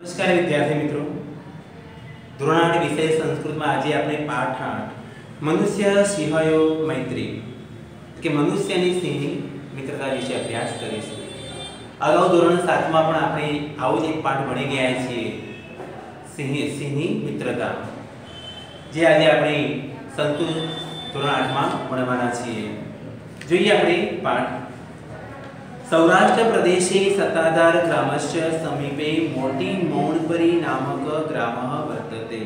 નમસ્કાર વિદ્યાર્થી મિત્રો. ધોરણ વિષય સંસ્કૃતમાં આજે આપણે પાઠ આઠ મનુષ્ય સિંહયો મૈત્રી. કે મનુષ્યની સિંહની મિત્રતા વિશે અભ્યાસ કરીશું. અગાઉ ધોરણ સાતમાં પણ આપણે આવો જ એક પાઠ ભણી ગયા છીએ. સિંહ સિંહની મિત્રતા. જે આજે આપણે સંસ્કૃત ધોરણ આઠમાં ભણવાના છીએ. જોઈએ આપણે પાઠ. સૌરાષ્ટ્ર પ્રદેશે સત્તાધાર ગ્રામસ્ય સમીપે મોટી મૌણપરી નામક ગ્રામઃ વર્તતે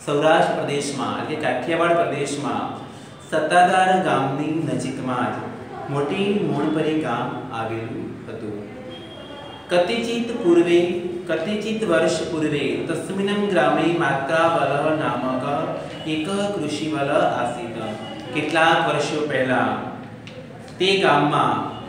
સૌરાષ્ટ્ર પ્રદેશમાં એટલે કાઠિયાવાડ પ્રદેશમાં સત્તાધાર ગામની નજીકમાં જ મોટી મૌણપરી ગામ આવેલું હતું કતિચિત પૂર્વે કતિચિત વર્ષ પૂર્વે તસ્મિન્ન ગ્રામે માત્રાવલઃ નામક એક કૃષિવલ આસીત કેટલાક વર્ષો પહેલા તે ગામમાં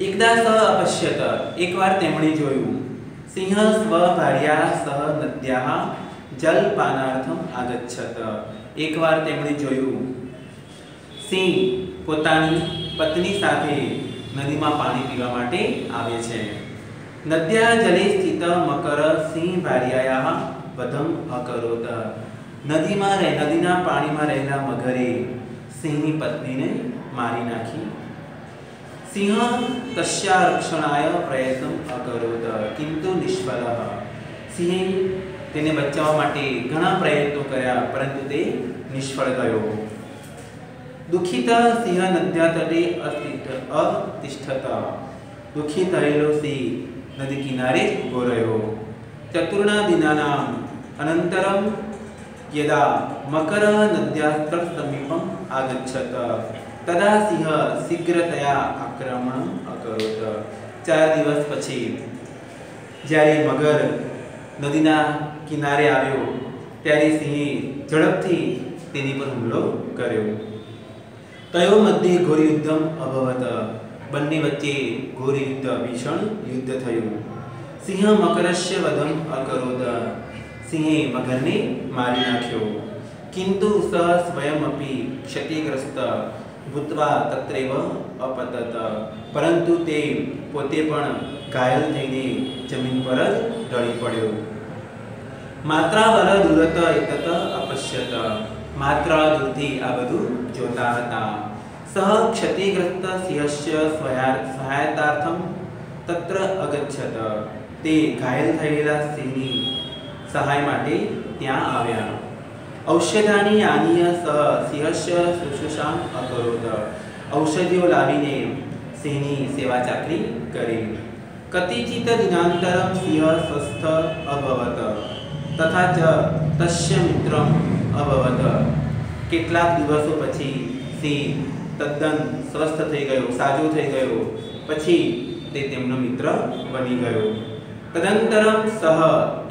એકદા સહ અપશ્યત એકવાર તેમણે જોયું, સિંહ સ્વભાર્યા સહ નદ્યા જલપાનાર્થમ આગચ્છત. એકવાર તેમણે જોયું, સિંહ પોતાની પત્ની સાથે નદીમાં પાણી પીવા માટે આવે છે. નદ્યા જલે સ્થિત મકર સિંહ ભાર્યાયા વધમ અકરોત. નદીમાં રહે, નદીના પાણીમાં રહેલા મગરે સિંહની પત્નીને મારી નાખી. સિંહ તસ્યા રક્ષણાય પ્રયત્ન અકરોત કિંતુ નિષ્ફળ સિંહે તેને બચાવવા માટે ઘણા પ્રયત્નો કર્યા પરંતુ તે નિષ્ફળ ગયો દુઃખિત સિંહ નદ્યા તટે અતિષ્ઠ અતિષ્ઠત દુઃખી થયેલો સિંહ નદી કિનારે જ ઊભો રહ્યો ચતુર્ણા દિનાનામ અનંતરમ યદા મકર નદ્યાસ્તર સમીપમ આગચ્છત તદા સિંહ શીઘ્રતયા આક્રમણ અકરોત ચાર દિવસ પછી જ્યારે મગર નદીના કિનારે આવ્યો ત્યારે સિંહે ઝડપથી તેની પર હુમલો કર્યો તયો મધ્યે ઘોર યુદ્ધમ અભવત બંને વચ્ચે ઘોર યુદ્ધ ભીષણ યુદ્ધ થયું સિંહ મકરસ્ય વધમ અકરોત સિંહે મગરને મારી નાખ્યો કિંતુ સ સ્વયમપી ક્ષતિગ્રસ્ત ભૂતવા તત્રેવ અપતત. પરંતુ તે પોતે પણ ઘાયલ થઈને જમીન પર જ ઢળી પડ્યો. માત્રા વર દુરત એતત અપશ્યત. માત્ર દૂરથી આ બધું જોતા હતા. સહ ક્ષતિગ્રસ્ત સિંહસ્ય સહાયતાર્થમ તત્ર અગચ્છત. તે ઘાયલ થયેલા સિંહની સહાય માટે ત્યાં આવ્યા. ઔષધાની આનીય સહ સિંહસ્ય શુશ્રુષામ અકરોત ઔષધિઓ લાવીને સિંહની સેવા ચાકરી કરી કતિચિત દિનાંતરમ સિંહ સ્વસ્થ અભવત તથા ચ તસ્ય મિત્રમ અભવત કેટલાક દિવસો પછી સિંહ તદ્દન સ્વસ્થ થઈ ગયો સાજો થઈ ગયો પછી તે તેમનો મિત્ર બની ગયો તદંતરમ સહ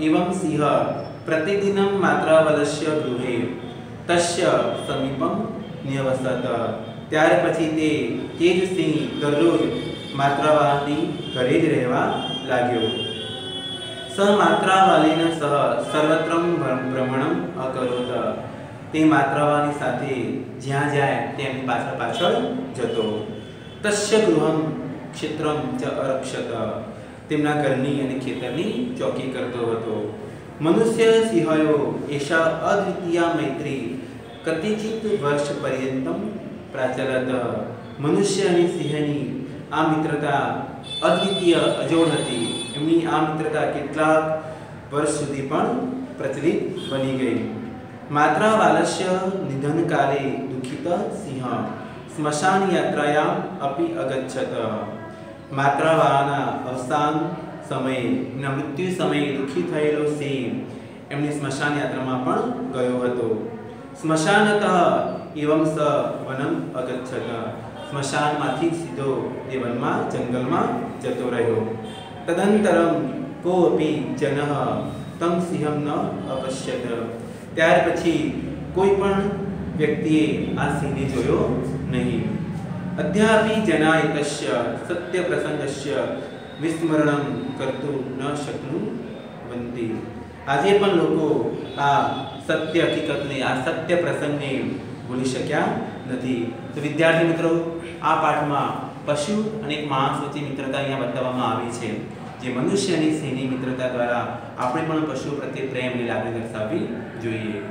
એવં સિંહ પ્રતિદિનમ માત્રાવલસ્ય ગૃહે તસ્ય સમીપમ ન્યવસત ત્યાર પછી તે તે જ સિંહ દરરોજ માત્રાવાળાની ઘરે જ રહેવા લાગ્યો સ માત્રાવાલીન સહ સર્વત્રમ ભ્રમણમ અકરોત તે માત્રાવાળાની સાથે જ્યાં જાય તેમની પાછળ પાછળ જતો તસ્ય ગૃહમ ક્ષેત્રમ ચ અરક્ષત તેમના ઘરની અને ખેતરની ચોકી કરતો હતો મનુષ્ય સિંહયો એષા અદ્વિતીય મૈત્રી કતિચિત વર્ષ પર્યંતમ પ્રાચલત મનુષ્ય અને સિંહની આ મિત્રતા અદ્વિતીય અજોડ હતી એમની આ મિત્રતા કેટલાક વર્ષ સુધી પણ પ્રચલિત બની ગઈ માત્ર બાલસ્ય નિધન કાલે દુઃખિત સિંહ સ્મશાન યાત્રાયામ અપી અગચ્છત માત્રાવાળાના અવસાન સમયે એમના મૃત્યુ સમયે દુઃખી થયેલો સિંહ એમની સ્મશાન યાત્રામાં પણ ગયો હતો સ્મશાનત એવમ સ વનમ અગચ્છત સ્મશાનમાંથી સીધો એ વનમાં જંગલમાં જતો રહ્યો તદંતરમ કોપી જનઃ તમ સિંહમ ન અપશ્યત ત્યાર પછી કોઈ પણ વ્યક્તિએ આ સિંહને જોયો નહીં અધ્યાપી જનાયતસ્ય સત્ય પ્રસંગસ્ય વિસ્મરણમ કરતું ન શકનું બનતી આજે પણ લોકો આ સત્ય હકીકતને, આ સત્ય પ્રસંગને ભૂલી શક્યા નથી. તો વિદ્યાર્થી મિત્રો, આ પાઠમાં પશુ અને એક માણસ વચ્ચે મિત્રતા અહીંયા બતાવવામાં આવી છે, જે મનુષ્ય અને સિંહની મિત્રતા દ્વારા આપણે પણ પશુ પ્રત્યે પ્રેમની લાગણી દર્શાવવી જોઈએ.